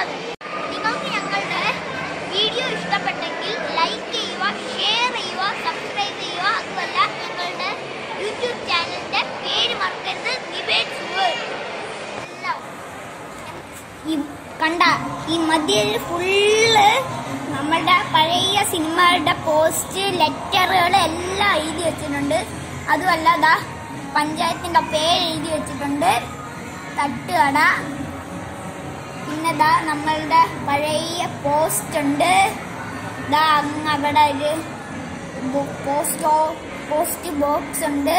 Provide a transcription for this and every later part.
കൂടാതെ നിങ്ങൾക്ക് ഞങ്ങളുടെ വീഡിയോ ഇഷ്ടപ്പെട്ടെങ്കിൽ ലൈക്ക് ചെയ്യുക ഷെയർ ചെയ്യുക സബ്സ്ക്രൈബ് ചെയ്യുക. അതുമല്ല ഞങ്ങളുടെ യൂട്യൂബ് ചാനലിന്റെ പേര് മറക്കരുത്. ഡിബേറ്റ്സ് വേൾഡ് ഈ കണ്ട ഈ മധ്യയിൽ ഫുള്ള് നമ്മളുടെ പഴയ സിനിമകളുടെ പോസ്റ്റ് ലെറ്ററുകൾ എല്ലാം എഴുതി വെച്ചിട്ടുണ്ട്. അതുമല്ല ദാ പഞ്ചായത്തിന്റെ പേര് എഴുതി വെച്ചിട്ടുണ്ട്. തട്ടുകട. ദാ നമ്മളുടെ പഴയ പോസ്റ്റ് ഉണ്ട്. ദാ അങ്ങ് അവിടെ ഒരു പോസ്റ്റ് പോസ്റ്റ് ബോക്സ് ഉണ്ട്.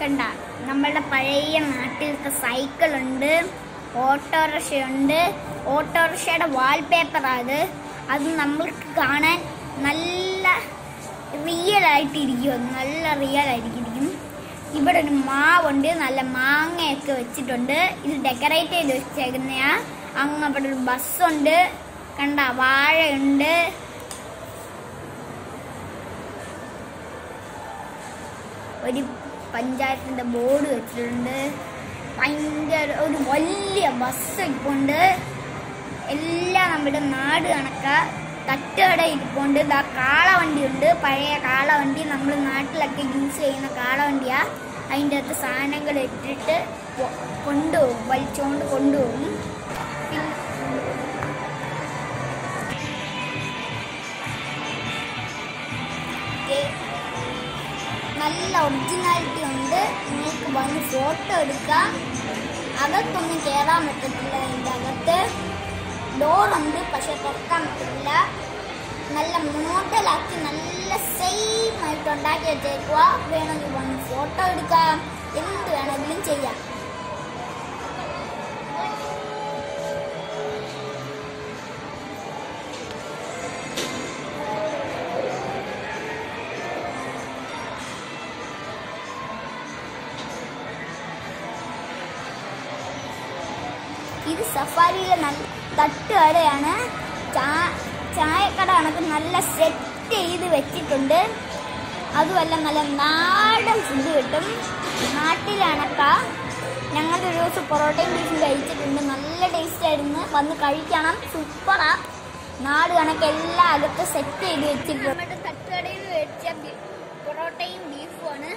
കണ്ട നമ്മളുടെ പഴയ നാട്ടിലത്തെ സൈക്കിളുണ്ട് ഓട്ടോറിക്ഷയുണ്ട്. ഓട്ടോറിക്ഷയുടെ വാൾപേപ്പറാണ് അത് നമ്മൾക്ക് കാണാൻ നല്ല റിയൽ ആയിട്ടിരിക്കും. നല്ല റിയൽ ആയിട്ടിരിക്കും. ഇവിടെ ഒരു മാവുണ്ട്. നല്ല മാങ്ങയൊക്കെ വെച്ചിട്ടുണ്ട്. ഇത് ഡെക്കറേറ്റ് ചെയ്ത് വെച്ചേക്കുന്നയാ. അങ്ങ് അവിടെ ഒരു ബസ്സുണ്ട്. കണ്ട വാഴയുണ്ട്. ഒരു പഞ്ചായത്തിന്റെ ബോർഡ് വെച്ചിട്ടുണ്ട്. ഭയങ്കര ഒരു വലിയ ബസ് ഇരിപ്പുണ്ട്. എല്ലാം നമ്മുടെ നാട് കണക്ക. തട്ടുകട ഇരിപ്പുണ്ട്. ഇതാ കാളവണ്ടി ഉണ്ട് പഴയ കാളവണ്ടി. നമ്മൾ നാട്ടിലൊക്കെ യൂസ് ചെയ്യുന്ന കാളവണ്ടിയാ. അതിന്റെ അകത്ത് സാധനങ്ങൾ ഇട്ടിട്ട് കൊണ്ടുപോകും. വലിച്ചുകൊണ്ട് കൊണ്ടുപോകും. പിന്നെ നല്ല ഒറിജിനാലിറ്റി ഉണ്ട്. നിങ്ങൾക്ക് വന്ന് ഫോട്ടോ എടുക്കാം. അകത്തൊന്നും കയറാൻ പറ്റത്തില്ല അതിന്റെ അകത്ത്. ഡോറുണ്ട് പക്ഷെ തുറക്കാൻ പറ്റത്തില്ല. നല്ല മോഡലാക്കി നല്ല സെയിം ആയിട്ട് ഉണ്ടാക്കി വെച്ചേക്കുക വേണമെങ്കിൽ വന്ന് ഫോട്ടോ എടുക്കാം. എന്ത് വേണമെങ്കിലും ചെയ്യാം. ഇത് സഫാരിയിലെ നല്ല തട്ടുകടയാണ്. ചായക്കട കണക്ക് നല്ല സെറ്റ് ചെയ്ത് വെച്ചിട്ടുണ്ട്. അതുമല്ല നല്ല നാടൻ ഫുഡ് കിട്ടും. നാട്ടിലണക്ക. ഞങ്ങൾ ഒരു ദിവസം പൊറോട്ടയും ബീഫും കഴിച്ചിട്ടുണ്ട്. നല്ല ടേസ്റ്റ് ആയിരുന്നു. വന്ന് കഴിക്കണം. സൂപ്പറാ. നാട് കണക്ക് എല്ലാ അകത്ത് സെറ്റ് ചെയ്ത് വെച്ചിട്ടുണ്ട്. നമ്മുടെ തട്ടുകടയിൽ വെച്ച പൊറോട്ടയും ബീഫുമാണ്.